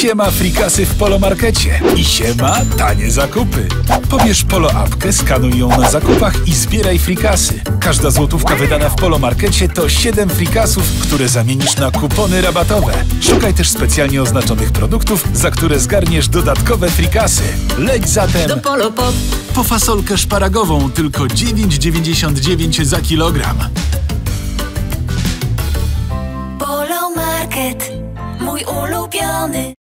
Siema frikasy w Polomarkecie i siema tanie zakupy. Pobierz Polo apkę, skanuj ją na zakupach i zbieraj frikasy. Każda złotówka wydana w Polomarkecie to 7 frikasów, które zamienisz na kupony rabatowe. Szukaj też specjalnie oznaczonych produktów, za które zgarniesz dodatkowe frikasy. Leć zatem Do Polo Pop. po fasolkę szparagową tylko 9,99 za kilogram. Polo Market, mój ulubiony.